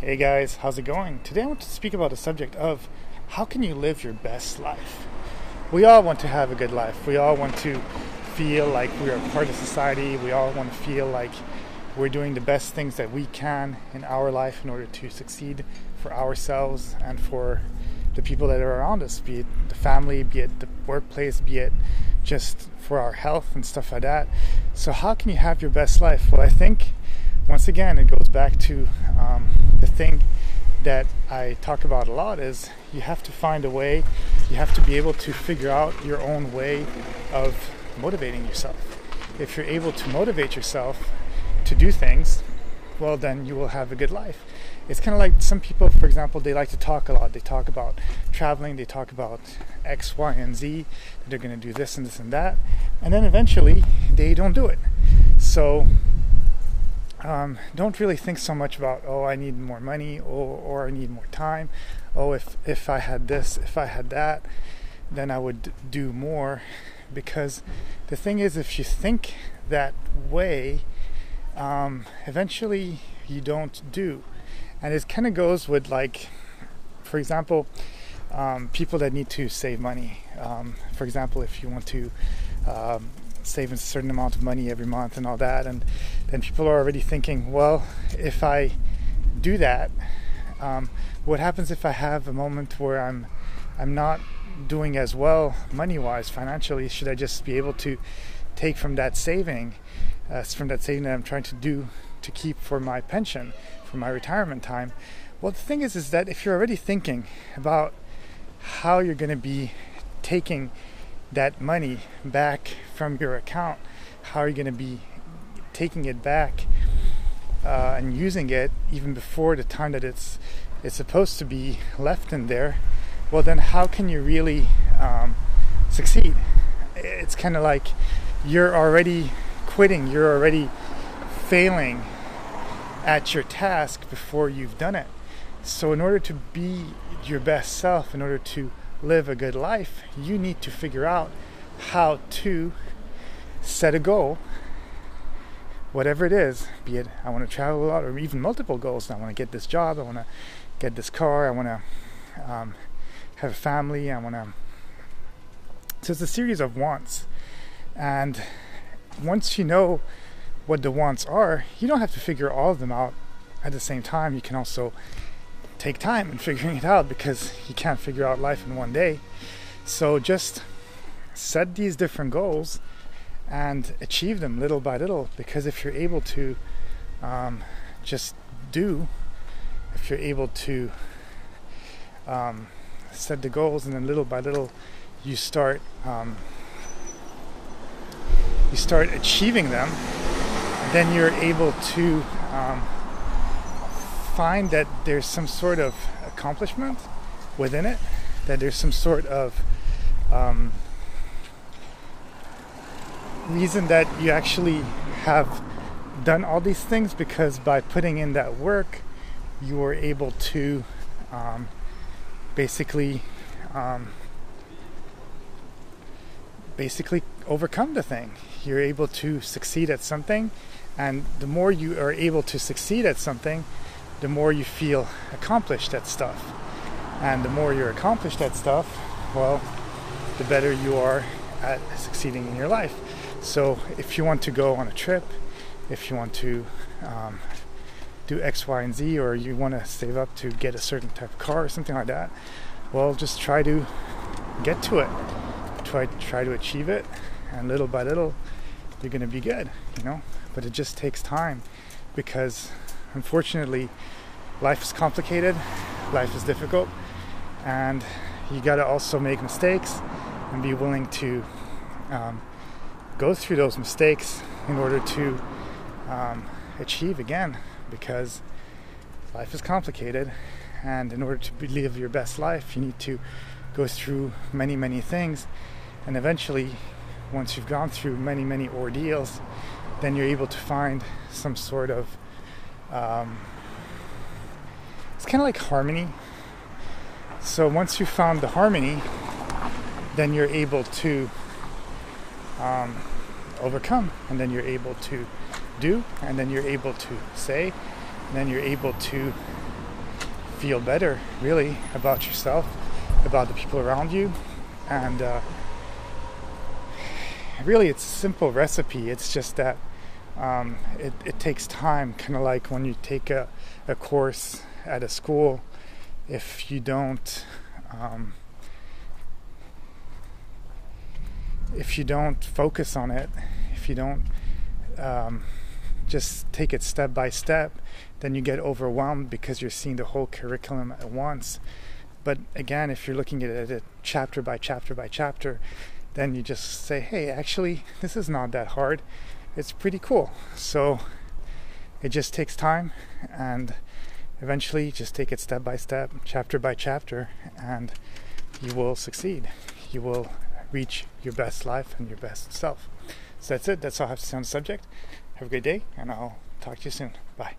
Hey guys, how's it going? Today I want to speak about the subject of how can you live your best life? We all want to have a good life. We all want to feel like we are part of society. We all want to feel like we're doing the best things that we can in our life in order to succeed for ourselves and for the people that are around us, be it the family, be it the workplace, be it just for our health and stuff like that. So, how can you have your best life? Well, I think once again, it goes back to um, the thing that I talk about a lot is you have to find a way, you have to be able to figure out your own way of motivating yourself. If you're able to motivate yourself to do things, well, then you will have a good life. It's kind of like some people, for example, they like to talk a lot. They talk about traveling, they talk about X, Y, and Z. They're going to do this and this and that. And then eventually they don't do it. So um, don't really think so much about oh I need more money or, or I need more time. Oh if if I had this if I had that then I would do more. Because the thing is if you think that way um, eventually you don't do. And it kind of goes with like for example um, people that need to save money. Um, for example if you want to um, saving a certain amount of money every month and all that. And then people are already thinking, well, if I do that, um, what happens if I have a moment where I'm I'm not doing as well money wise financially? Should I just be able to take from that saving, uh, from that saving that I'm trying to do to keep for my pension, for my retirement time? Well, the thing is, is that if you're already thinking about how you're going to be taking that money back from your account, how are you going to be taking it back uh, and using it even before the time that it's it's supposed to be left in there? Well, then how can you really um, succeed? It's kind of like you're already quitting, you're already failing at your task before you've done it. So, in order to be your best self, in order to live a good life, you need to figure out how to set a goal, whatever it is, be it I want to travel a lot or even multiple goals. I want to get this job, I want to get this car, I want to um, have a family, I want to. So it's a series of wants. And once you know what the wants are, you don't have to figure all of them out at the same time. You can also take time in figuring it out because you can't figure out life in one day. So just set these different goals and achieve them little by little because if you're able to um, just do, if you're able to um, set the goals and then little by little you start um, you start achieving them, then you're able to um, find that there's some sort of accomplishment within it, that there's some sort of um, reason that you actually have done all these things because by putting in that work, you were able to um, basically um, basically overcome the thing. You're able to succeed at something, and the more you are able to succeed at something, the more you feel accomplished at stuff. And the more you're accomplished at stuff, well, the better you are at succeeding in your life. So if you want to go on a trip, if you want to um, do X, Y, and Z, or you want to save up to get a certain type of car or something like that, well, just try to get to it. Try try to achieve it, and little by little, you're going to be good. You know, but it just takes time because unfortunately, life is complicated, life is difficult, and you got to also make mistakes and be willing to um, go through those mistakes in order to um, achieve again because life is complicated and in order to live your best life you need to go through many many things and eventually once you've gone through many many ordeals then you're able to find some sort of um, it's kind of like harmony. So once you found the harmony, then you're able to um, overcome, and then you're able to do, and then you're able to say, and then you're able to feel better, really, about yourself, about the people around you, and uh, really, it's a simple recipe. It's just that um, it, it takes time, kind of like when you take a, a course at a school. If you don't um, if you don't focus on it, if you don't um, just take it step by step, then you get overwhelmed because you're seeing the whole curriculum at once. But again, if you're looking at it chapter by chapter by chapter, then you just say, hey, actually, this is not that hard. It's pretty cool. So it just takes time and eventually just take it step by step, chapter by chapter, and you will succeed. You will reach your best life and your best self. So that's it. That's all I have to say on the subject. Have a great day, and I'll talk to you soon. Bye.